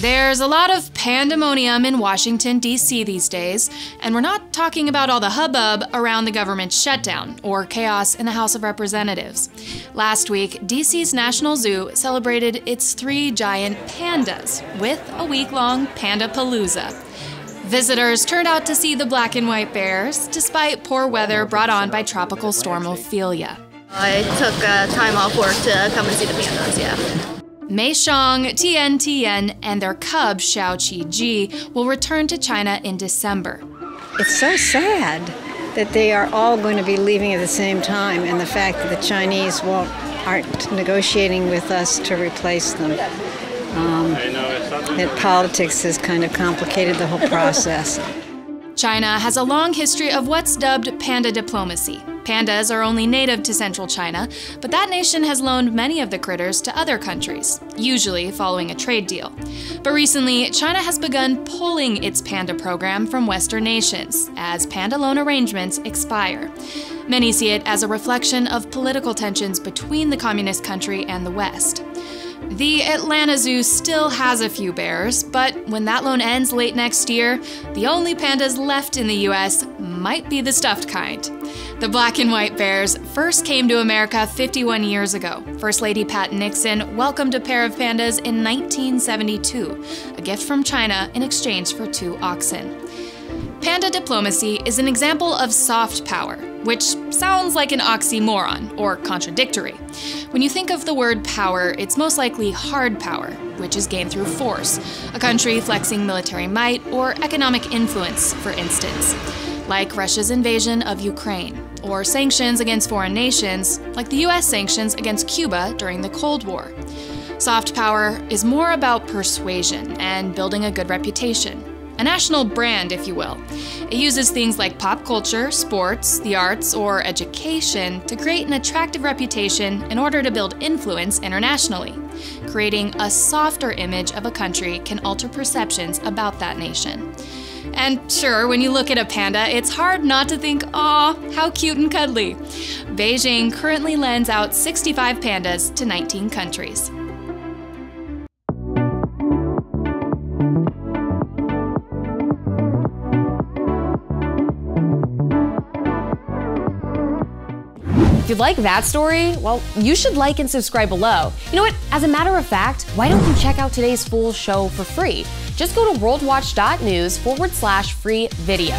There's a lot of pandemonium in Washington, D.C. these days, and we're not talking about all the hubbub around the government shutdown or chaos in the House of Representatives. Last week, D.C.'s National Zoo celebrated its three giant pandas with a week long Panda Palooza. Visitors turned out to see the black and white bears, despite poor weather brought on by Tropical Storm Ophelia. I took uh, time off work to come and see the pandas, yeah. Mei Xiang, Tian Tian, and their cub Xiao Qi Ji will return to China in December. It's so sad that they are all going to be leaving at the same time, and the fact that the Chinese won't aren't negotiating with us to replace them. Um, that politics has kind of complicated the whole process. China has a long history of what's dubbed panda diplomacy. Pandas are only native to central China, but that nation has loaned many of the critters to other countries, usually following a trade deal. But recently, China has begun pulling its panda program from Western nations as panda loan arrangements expire. Many see it as a reflection of political tensions between the communist country and the West. The Atlanta Zoo still has a few bears, but when that loan ends late next year, the only pandas left in the US might be the stuffed kind. The black and white bears first came to America 51 years ago. First Lady Pat Nixon welcomed a pair of pandas in 1972, a gift from China in exchange for two oxen. Panda diplomacy is an example of soft power, which sounds like an oxymoron or contradictory. When you think of the word power, it's most likely hard power, which is gained through force, a country flexing military might or economic influence, for instance, like Russia's invasion of Ukraine, or sanctions against foreign nations, like the US sanctions against Cuba during the Cold War. Soft power is more about persuasion and building a good reputation a national brand, if you will. It uses things like pop culture, sports, the arts, or education to create an attractive reputation in order to build influence internationally. Creating a softer image of a country can alter perceptions about that nation. And sure, when you look at a panda, it's hard not to think, aw, how cute and cuddly. Beijing currently lends out 65 pandas to 19 countries. If you like that story, well, you should like and subscribe below. You know what? As a matter of fact, why don't you check out today's full show for free? Just go to worldwatch.news forward slash free video.